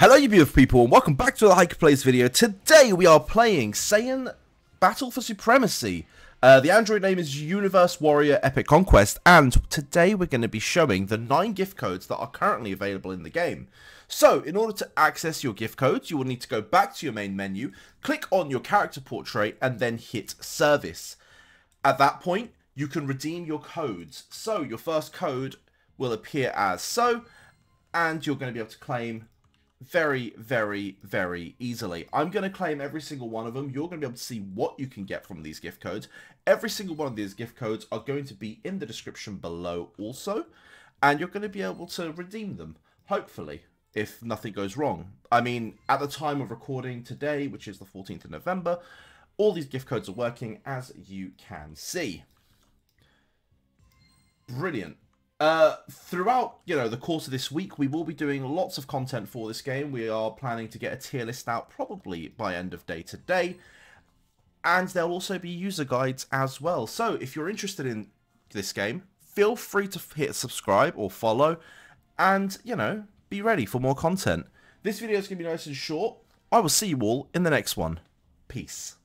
Hello you beautiful people and welcome back to the Hiken Plays video. Today we are playing Saiyan Battle for Supremacy. Uh, the Android name is Universe Warrior Epic Conquest and today we're going to be showing the 9 gift codes that are currently available in the game. So in order to access your gift codes you will need to go back to your main menu, click on your character portrait and then hit service. At that point you can redeem your codes. So your first code will appear as so and you're going to be able to claim very, very, very easily. I'm going to claim every single one of them. You're going to be able to see what you can get from these gift codes. Every single one of these gift codes are going to be in the description below also. And you're going to be able to redeem them, hopefully, if nothing goes wrong. I mean, at the time of recording today, which is the 14th of November, all these gift codes are working as you can see. Brilliant. Uh, throughout, you know, the course of this week, we will be doing lots of content for this game. We are planning to get a tier list out probably by end of day today. And there'll also be user guides as well. So if you're interested in this game, feel free to hit subscribe or follow. And, you know, be ready for more content. This video is going to be nice and short. I will see you all in the next one. Peace.